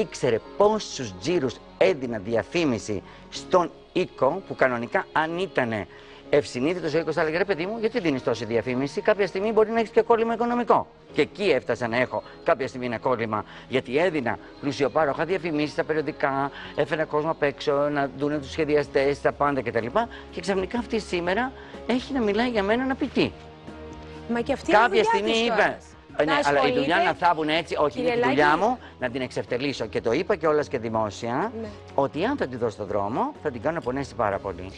ήξερε πόσους τζίρους έδινα διαφήμιση στον οίκο, που κανονικά αν ήταν ευσυνείδητο ο οίκος θα έλεγε ρε παιδί μου, γιατί δίνεις τόση διαφήμιση; Κάποια στιγμή μπορεί να έχεις και κόλλημα οικονομικό. Και εκεί έφτασα να έχω κάποια στιγμή ένα κόλλημα, γιατί έδινα πλουσιοπάροχα διαφημίσεις στα περιοδικά, έφερα κόσμο απ' έξω να δουν τους σχεδιαστές, τα πάντα κτλ. Και ξαφνικά αυτή σήμερα έχει να μιλάει για μένα να πει τι. Μα και αυτή Κάποια είναι η δουλειά στιγμή της είπε. Κιόλας. Ε, ναι, Να αλλά η δουλειά ασχολείται- να θάβουν έτσι, όχι, Κύριε είναι η δουλειά Λάκη. μου να την εξευτελίσω. Και το είπα κιόλας και δημόσια, Ναι. ότι αν θα τη δώσω στον δρόμο, θα την κάνω να πονέσει πάρα πολύ.